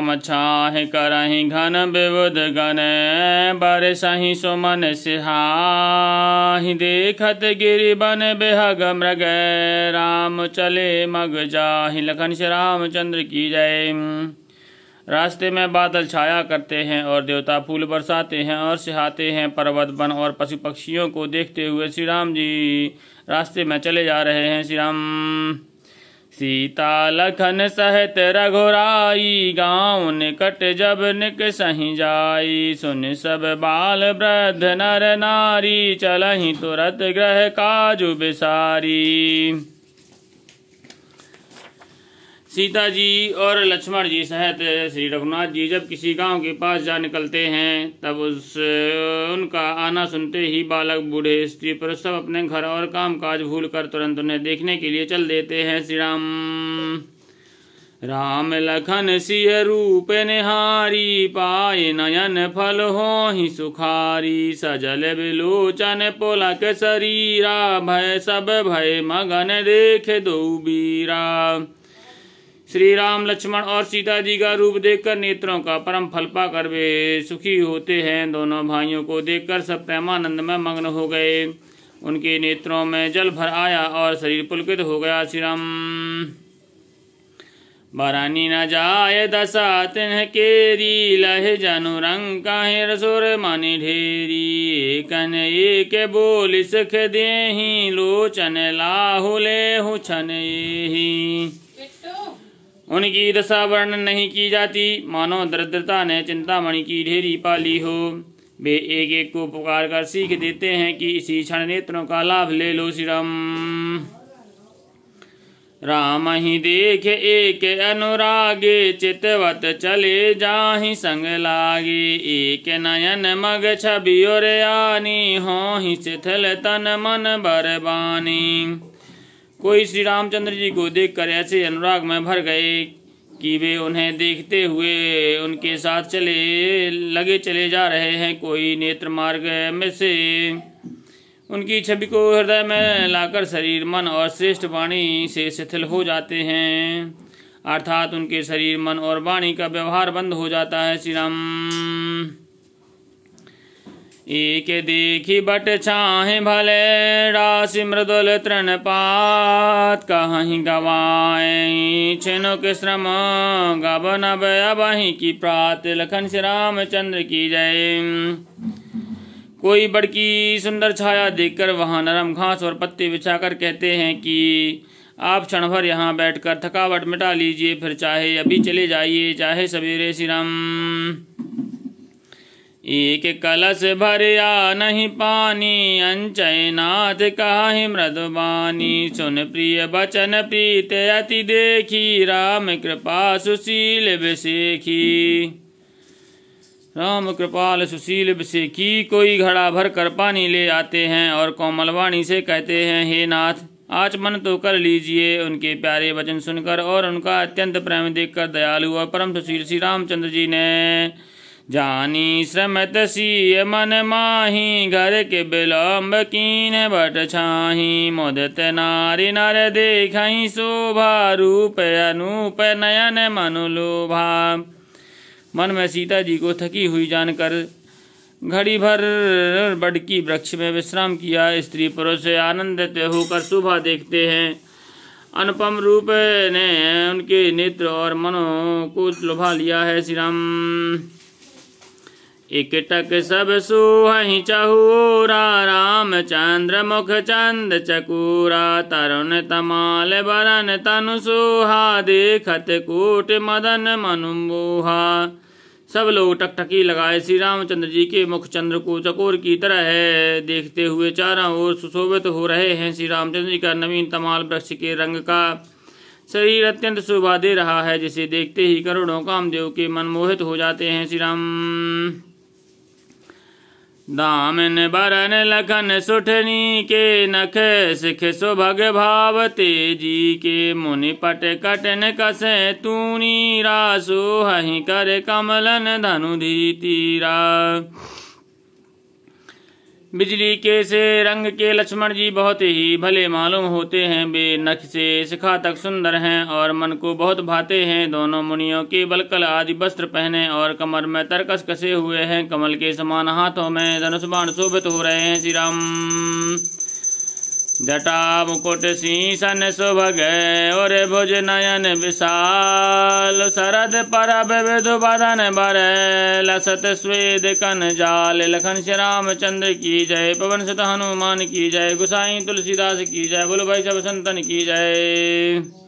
राम छाह करहि घन विबुध गण बर सही सुमन सिहाहि। देखत गिरि बन बेहग मृग, राम चले मग जाहि। लखन श्री रामचंद्र की जय। रास्ते में बादल छाया करते हैं और देवता फूल बरसाते हैं और सिहाते हैं। पर्वत वन और पशु पक्षियों को देखते हुए श्री राम जी रास्ते में चले जा रहे हैं। श्री राम सीता लखन सहत रघुराई, गाँव निकट जब निक सही जाई। सुन सब बाल वृद्ध नर नारी, चलही तुरत ग्रह काजु बिसारी। सीता जी और लक्ष्मण जी सहित श्री रघुनाथ जी जब किसी गाँव के पास जा निकलते हैं, तब उस, उनका आना सुनते ही बालक, बूढ़े स्त्री पुरुष सब अपने घर और काम काज भूल कर तुरंत उन्हें देखने के लिए चल देते हैं श्री राम। राम लखन सिय रूप निहारी, पाए नयन फल हो ही सुखारी, सजल बिलोचन पोलक शरीरा, भय सब भय मगन देख दो बीरा श्री राम लक्ष्मण और सीता जी का रूप देखकर नेत्रों का परम फल पाकर वे सुखी होते हैं। दोनों भाइयों को देखकर सब प्रेमानंद में मग्न हो गए। उनके नेत्रों में जल भर आया और शरीर पुलकित हो गया। श्री राम बरानी न जाय दशा, तिन्ह केरी लह जनु रंग काहे रसोर मानी ढेरी। कन एक बोल सख देही, लोचन लाहुले हु छन ही उनकी दशा वर्णन नहीं की जाती। मानो दरिद्रता ने चिंतामणि की ढेरी पाली हो। वे एक एक को पुकार कर सीख देते हैं कि इसी क्षण नेत्रों का लाभ ले लो श्री राम ही देख एक अनुरागे, चितवत चले जाहि संग लागे। एक नयन मग छवि और आनी हो ही शिथिल तन मन बरबानी। कोई श्री रामचंद्र जी को देखकर ऐसे अनुराग में भर गए कि वे उन्हें देखते हुए उनके साथ चले, लगे चले जा रहे हैं कोई नेत्र मार्ग में से। उनकी छवि को हृदय में लाकर शरीर, मन और श्रेष्ठ वाणी से शिथिल हो जाते हैं। अर्थात उनके शरीर, मन और वाणी का व्यवहार बंद हो जाता है। श्री राम एक देखी बट छाहे भले राशि मृदुल तृण पात कहीं गवाए छिनुक श्रम गब नब अबही की प्रात, लखन श्री रामचंद्र की जय। कोई बड़की सुंदर छाया देखकर वहाँ नरम घास और पत्ते बिछाकर कहते हैं कि, आप क्षण भर यहाँ बैठकर थकावट मिटा लीजिए, फिर चाहे अभी चले जाइए, चाहे सवेरे श्री राम एक कलश भरिया नहीं पानी, अंचयनाथ काहि मृदुबानी सुन प्रिय बचन प्रीत अति देखी, राम कृपा सुशील विशेखी। राम कृपाल सुशील विशेखी, कोई घड़ा भर कर पानी ले आते हैं और कोमलवाणी से कहते हैं, हे नाथ आचमन तो कर लीजिए उनके प्यारे वचन सुनकर और उनका अत्यंत प्रेम देखकर दयालु और परम सुशील श्री रामचंद्र जी ने जानी श्रमत सी मन माही, घर के बिलम्ब कीन बट छाही। मोदत नारी नर देख शोभा रूप अनूप नयन मनुलोभा मन में सीता जी को थकी हुई जानकर घड़ी भर बड़की वृक्ष में विश्राम किया। स्त्री पुरुष आनंदित होकर शोभा देखते हैं। अनुपम रूप ने उनके नेत्र और मनो को लुभा लिया है श्री राम इकटक सब सुहि चहूरा राम चंद्र, मुख चंद, चकूरा, तरुण तमाल बरन तनु सुहा, देखत कूट मदन मनुबूहा सब लोग टकटकी लगाए श्री रामचंद्र जी के मुख चंद्र को चकोर की तरह है। देखते हुए चारों ओर सुशोभित हो रहे हैं श्री रामचंद्र जी का नवीन तमाल वृक्ष के रंग का। शरीर अत्यंत शोभा दे रहा है, जिसे देखते ही करोड़ों कामदेव के मन मोहित हो जाते हैं श्री राम। दामन बरन लखन सुठनी के नख सिख सुभग भाव तेज़ी के मुनि पट कटन कसे तूनी रासु हही कर कमलन धनु धी तीरा बिजली के से रंग के लक्ष्मण जी बहुत ही भले मालूम होते हैं, वे नख से शिखा तक सुंदर हैं और मन को बहुत भाते हैं। दोनों मुनियों के बलकल आदि वस्त्र पहने और कमर में तरकस कसे हुए हैं। कमल के समान हाथों में धनुष बाण शोभित हो रहे हैं। श्री राम। जटा मुकुट शीशन सुभग और भुज नयन विशाल। शरद परब विधु बदन बर लसत स्वेद कन जाल। लखन श्री राम चंद्र की जय, पवन सत हनुमान की जय, गुसाई तुलसीदास की जय, बोलो भाई सब संतन की जय।